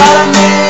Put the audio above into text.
para mí.